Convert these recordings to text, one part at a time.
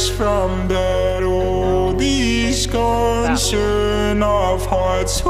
from that all these concern of hearts.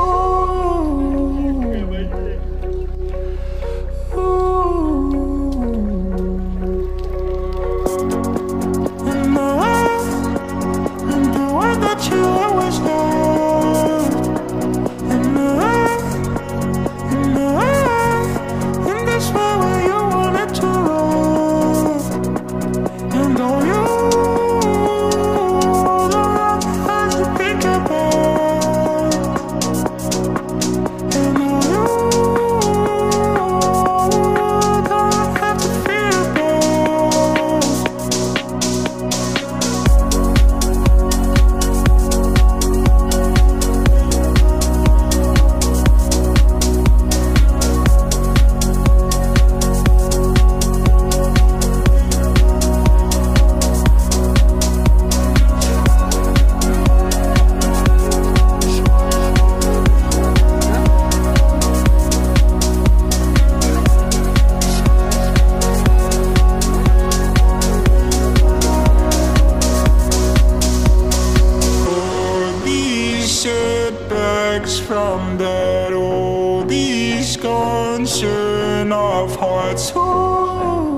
Concern of hearts.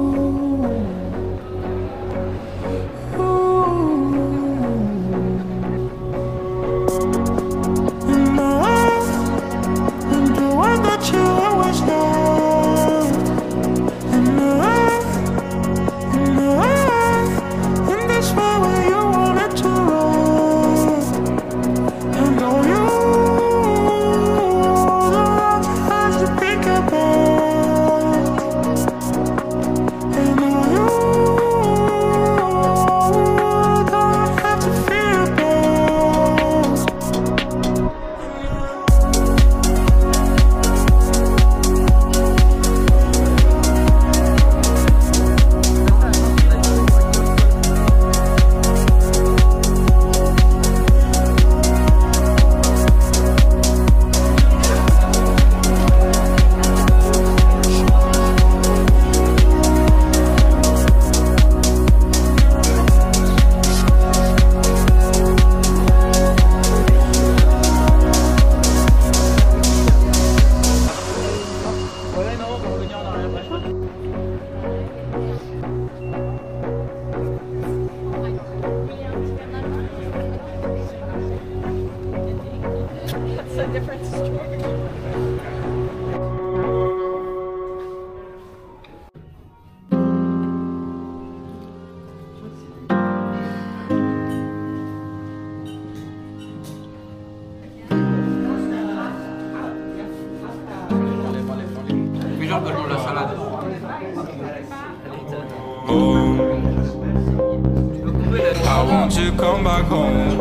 Want you to come back home.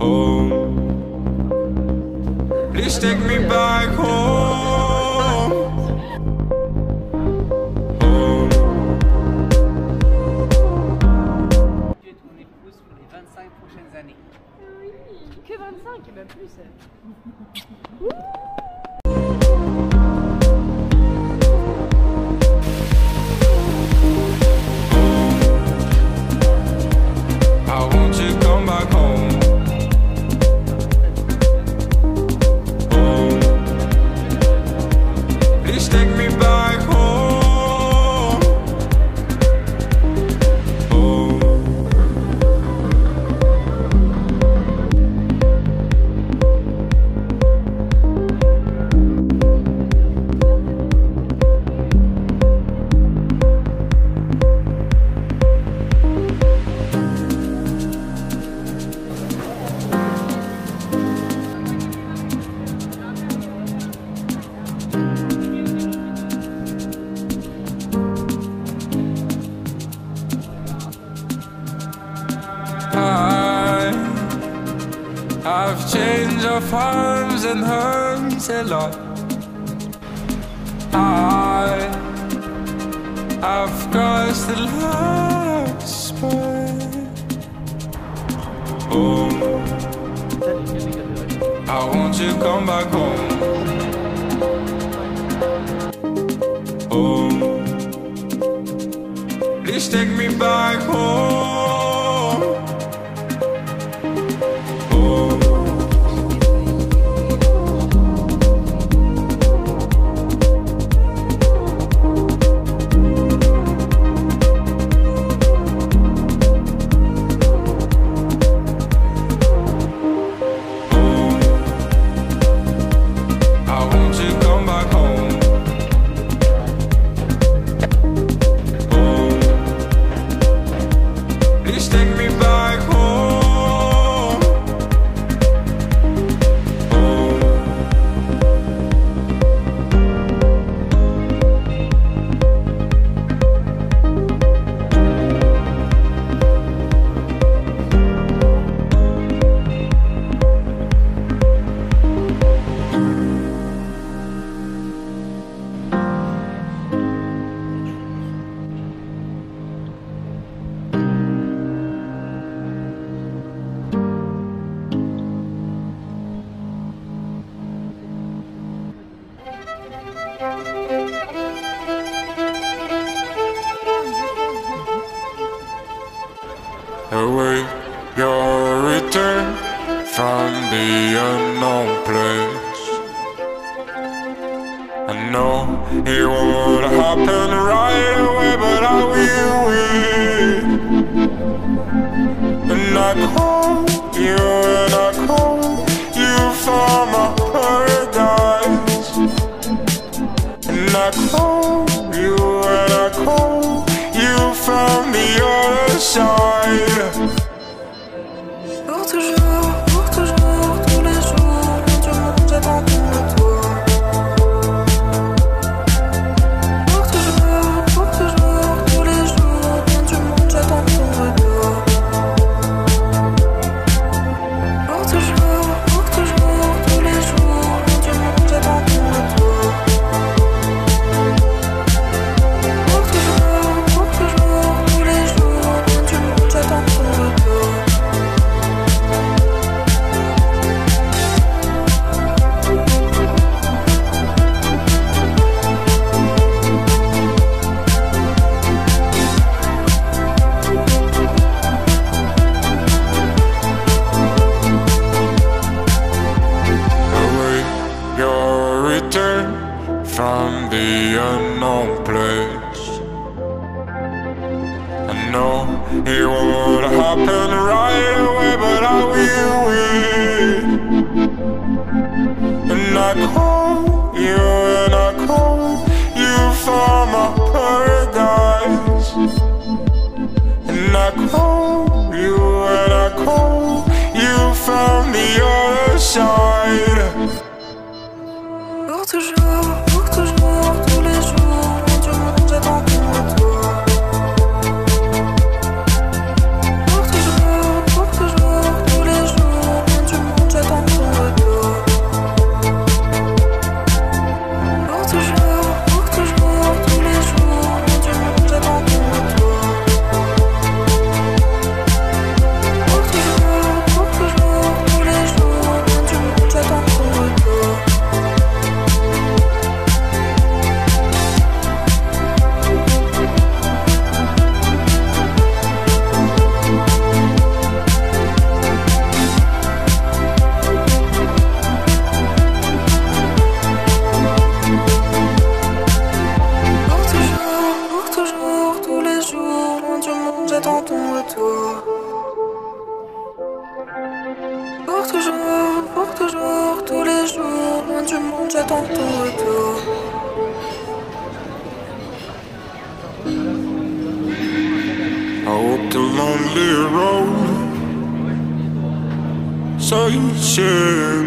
Oh, please take me back home. Oh, Tu es ton épouse pour les 25 prochaines années. Que 25 et même plus. I've changed of arms and homes a lot. I, I've crossed the last spot. Home, I want you to come back home. Home, please take me back home. Away, your return from the unknown place. I know it won't happen right It would happen right away, but I will wait. And I call you, and I call you for my paradise. And I call you, and I call you from the other side. J'attends ton retour. Pour toujours, pour toujours, tous les jours, loin du monde, j'attends ton retour. I walked a lonely road, searching